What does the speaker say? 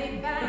it back.